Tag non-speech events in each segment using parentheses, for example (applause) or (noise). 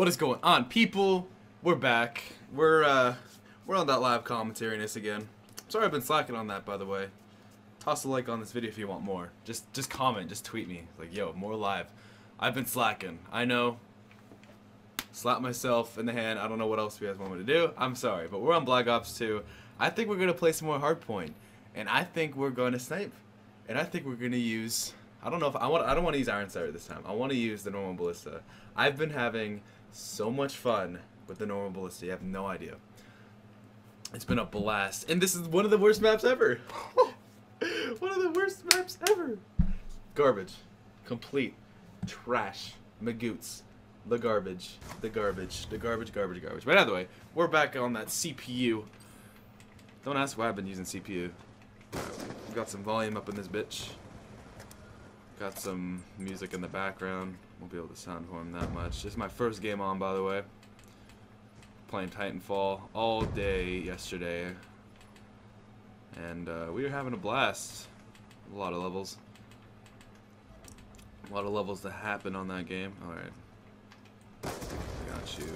What is going on, people? We're back. We're uh, we're on that live commentariness again. Sorry, I've been slacking on that, by the way. Toss a like on this video if you want more. Just just comment, just tweet me like, yo, more live. I've been slacking. I know. Slap myself in the hand. I don't know what else you guys want me to do. I'm sorry, but we're on Black Ops 2. I think we're gonna play some more Hardpoint, and I think we're going to snipe, and I think we're gonna use. I don't know if I want. I don't want to use Iron Sight this time. I want to use the normal ballista. I've been having so much fun with the normal ballista. You have no idea. It's been a blast, and this is one of the worst maps ever. (laughs) one of the worst maps ever. Garbage, complete trash, magoots. The garbage, the garbage, the garbage, garbage, garbage. But either way, we're back on that CPU. Don't ask why I've been using CPU. Got some volume up in this bitch. Got some music in the background. Won't be able to sound horn that much. This is my first game on, by the way. Playing Titanfall all day yesterday. And uh, we were having a blast. A lot of levels. A lot of levels to happen on that game. Alright. Got you.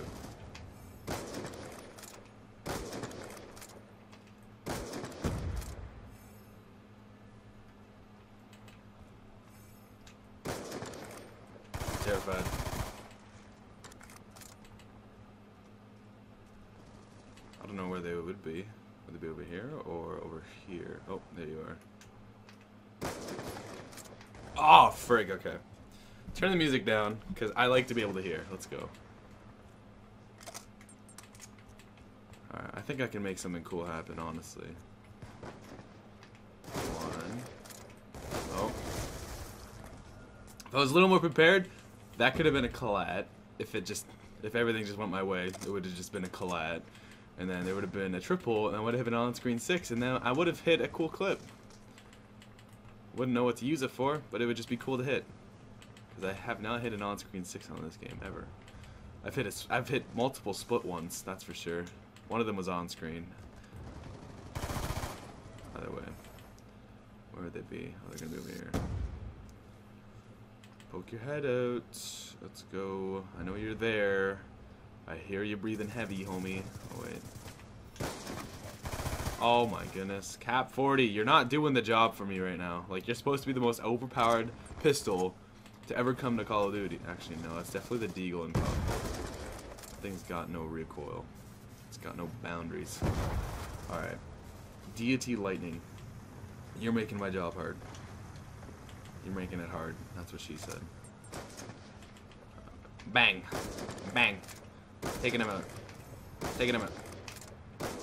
Terrified. I don't know where they would be. Would they be over here or over here? Oh, there you are. Oh, frig, okay. Turn the music down, because I like to be able to hear. Let's go. Alright, I think I can make something cool happen, honestly. One. Oh. If I was a little more prepared, that could have been a collat. If it just, if everything just went my way, it would have just been a collat. And then there would have been a triple, and I would have been on screen six, and then I would have hit a cool clip. Wouldn't know what to use it for, but it would just be cool to hit. Because I have not hit an on-screen six on this game ever. I've hit a, I've hit multiple split ones, that's for sure. One of them was on screen. Either way, where would they be? Oh, they're gonna be over here. Poke your head out. Let's go. I know you're there. I hear you breathing heavy, homie. Oh wait. Oh my goodness. KAP-40, you're not doing the job for me right now. Like, you're supposed to be the most overpowered pistol to ever come to Call of Duty. Actually, no, that's definitely the Deagle in Call of Duty. Thing's got no recoil. It's got no boundaries. Alright. Deity Lightning. You're making my job hard. You're making it hard. That's what she said. Bang. Bang. Taking him out. Taking him out.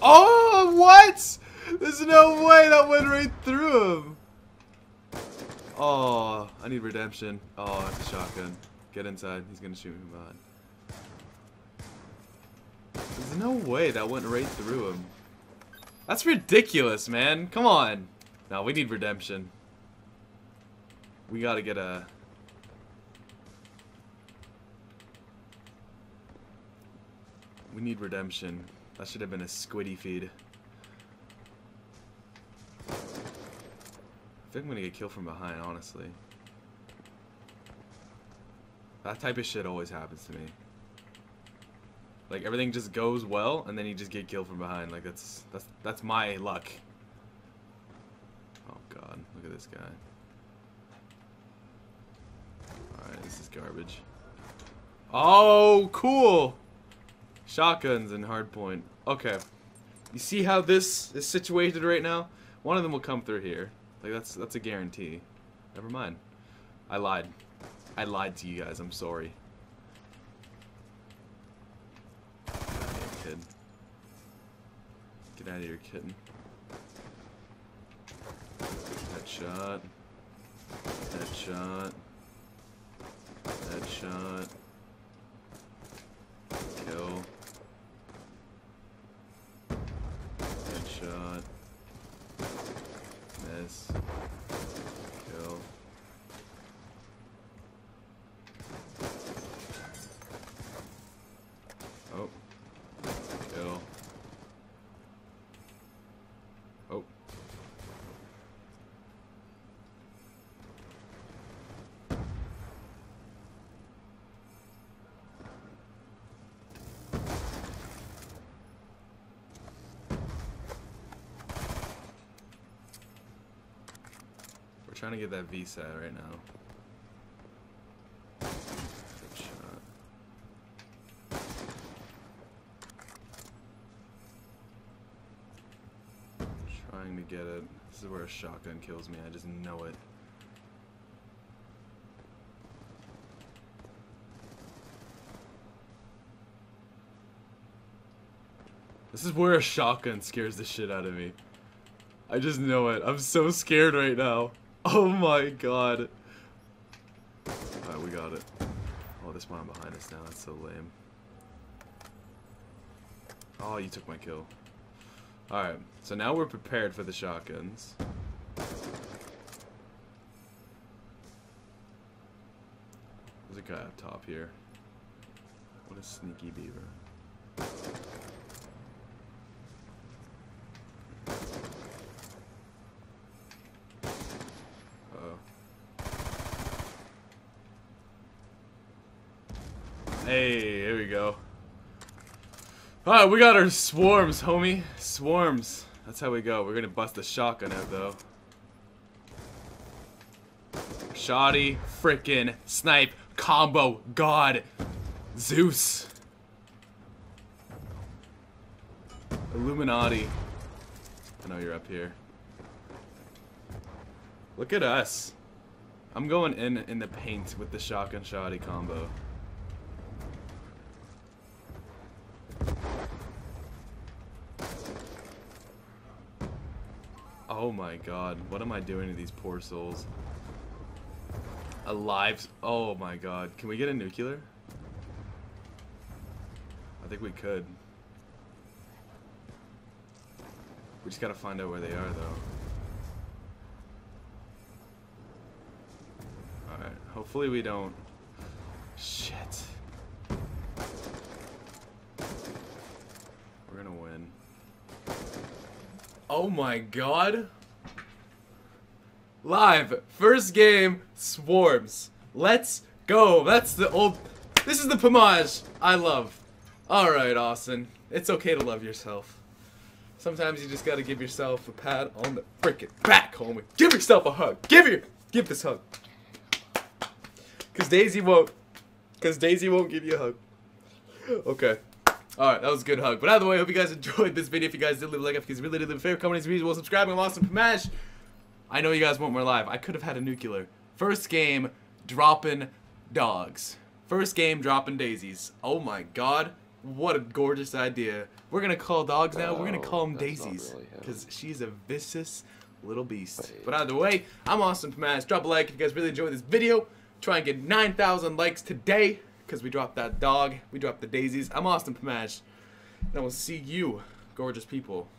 Oh, what? There's no way that went right through him. Oh, I need redemption. Oh, it's a shotgun. Get inside. He's gonna shoot me behind. There's no way that went right through him. That's ridiculous, man. Come on. No, we need redemption. We gotta get a... We need redemption. That should have been a squiddy feed. I think I'm gonna get killed from behind, honestly. That type of shit always happens to me. Like everything just goes well, and then you just get killed from behind. Like that's that's that's my luck. Oh god, look at this guy. Alright, this is garbage. Oh, cool! Shotguns and hardpoint. Okay. You see how this is situated right now? One of them will come through here. Like that's that's a guarantee. Never mind. I lied. I lied to you guys. I'm sorry. Get out of here, kid. Get out of here, kitten. Headshot. Headshot. Headshot. Kill. Headshot. Miss. Kill. Oh. Kill. Oh. Trying to get that VSAT right now. Trying to get it. This is where a shotgun kills me. I just know it. This is where a shotgun scares the shit out of me. I just know it. I'm so scared right now. (laughs) Oh my god. Alright, we got it. Oh, this one behind us now. That's so lame. Oh, you took my kill. Alright, so now we're prepared for the shotguns. There's a guy up top here. What a sneaky beaver. Hey, here we go. Alright, we got our swarms, homie. Swarms. That's how we go. We're gonna bust the shotgun out, though. Shoddy, frickin' snipe, combo, god, Zeus. Illuminati. I know you're up here. Look at us. I'm going in in the paint with the shotgun shoddy combo. Oh my god, what am I doing to these poor souls? Alive. Oh my god. Can we get a nuclear? I think we could. We just gotta find out where they are though. Alright, hopefully we don't... Shit. We're gonna win. Oh my god! Live, first game, Swarms. Let's go. That's the old. This is the Pamaj I love. Alright, Austin. It's okay to love yourself. Sometimes you just gotta give yourself a pat on the freaking back, homie. Give yourself a hug. Give your. Give this hug. Cause Daisy won't. Cause Daisy won't give you a hug. Okay. Alright, that was a good hug. But either way, I hope you guys enjoyed this video. If you guys did, leave a like. If you guys really did, leave a favorite, comment, as usual, subscribe. I'm Austin Pamaj. I know you guys want more live. I could have had a nuclear. First game, dropping dogs. First game, dropping daisies. Oh my god. What a gorgeous idea. We're going to call dogs now. We're going to call them daisies. Because really she's a vicious little beast. Wait. But either way, I'm Austin Pamaj. Drop a like if you guys really enjoyed this video. Try and get 9,000 likes today. Because we dropped that dog. We dropped the daisies. I'm Austin Pamaj. And I will see you, gorgeous people,